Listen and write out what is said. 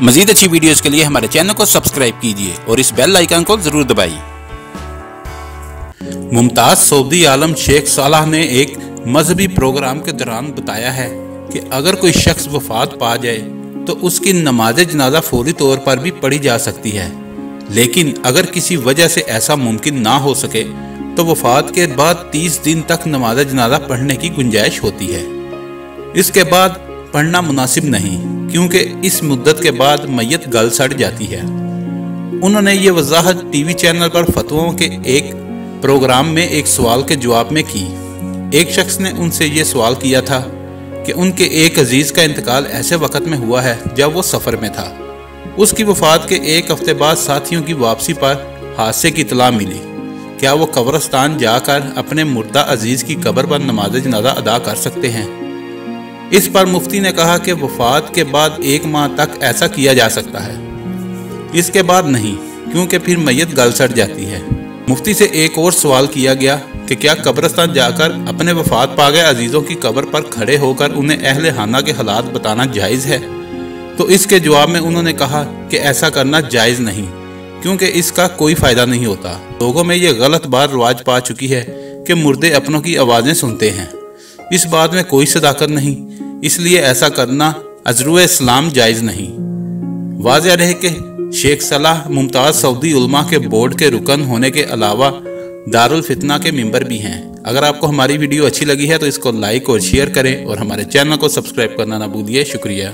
مزید اچھی ویڈیوز کے لیے ہمارے چینل کو سبسکرائب کیجیے اور اس بیل آئیکن کو ضرور دبائیے۔ ممتاز سعودی عالم شیخ صالح نے ایک مذہبی پروگرام کے دوران بتایا ہے کہ اگر کوئی شخص وفات پا جائے تو اس کی نماز جنازہ فوری طور پر بھی پڑھی جا سکتی ہے۔ لیکن اگر کسی وجہ سے ایسا ممکن نہ ہو سکے تو وفات کے بعد تیس دن تک نماز جنازہ پڑھنے کی گنجائش ہوتی ہے۔ اس کے بعد پڑھنا مناسب نہیں، کیونکہ اس مدت کے بعد میت گل سڑ جاتی ہے۔ انہوں نے یہ وضاحت ٹی وی چینل پر فتووں کے ایک پروگرام میں ایک سوال کے جواب میں کی۔ ایک شخص نے ان سے یہ سوال کیا تھا کہ ان کے ایک عزیز کا انتقال ایسے وقت میں ہوا ہے جب وہ سفر میں تھا۔ اس کی وفات کے ایک ہفتے بعد ساتھیوں کی واپسی پر حادثے کی اطلاع ملی۔ کیا وہ قبرستان جا کر اپنے مردہ عزیز کی قبر پر نماز جنازہ ادا کر سکتے ہیں؟ اس پر مفتی نے کہا کہ وفات کے بعد ایک ماہ تک ایسا کیا جا سکتا ہے۔ اس کے بعد نہیں، کیونکہ پھر میت گل سڑ جاتی ہے۔ مفتی سے ایک اور سوال کیا گیا کہ کیا قبرستان جا کر اپنے وفات پا گئے عزیزوں کی قبر پر کھڑے ہو کر انہیں اہل خانہ کے حالات بتانا جائز ہے؟ تو اس کے جواب میں انہوں نے کہا کہ ایسا کرنا جائز نہیں، کیونکہ اس کا کوئی فائدہ نہیں ہوتا۔ لوگوں میں یہ غلط بار رواج پا چکی ہے کہ مردے اپنوں کی آوازیں سنتے ہیں۔ اس بات میں کوئی صداقت نہیں اس لیے ایسا کرنا عزرو اسلام جائز نہیں۔ واضح رہے کہ شیخ صلاح ممتاز سعودی علماء کے بورڈ کے رکن ہونے کے علاوہ دارالفتنہ کے ممبر بھی ہیں۔ اگر آپ کو ہماری ویڈیو اچھی لگی ہے تو اس کو لائک اور شیئر کریں اور ہمارے چینل کو سبسکرائب کرنا نہ بھولیے۔ شکریہ۔